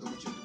don't you.